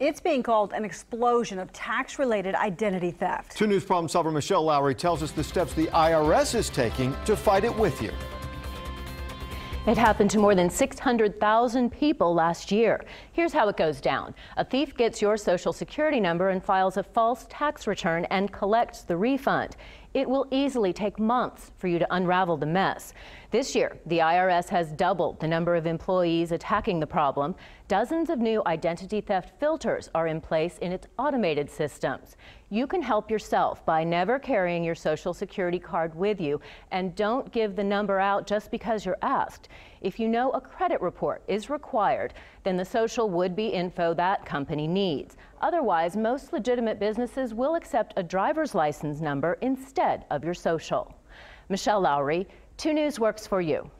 It's being called an explosion of tax related identity theft. 2 News problem solver Michelle Lowry tells us the steps the IRS is taking to fight it with you. It happened to more than 600,000 people last year. Here's how it goes down. A thief gets your social security number and files a false tax return and collects the refund. It will easily take months for you to unravel the mess. This year, the IRS has doubled the number of employees attacking the problem. Dozens of new identity theft filters are in place in its automated systems. You can help yourself by never carrying your social security card with you and don't give the number out just because you're asked. If you know a credit report is required, then the social would be info that company needs. Otherwise, most legitimate businesses will accept a driver's license number instead of your social. Michelle Lowry, 2 News works for you.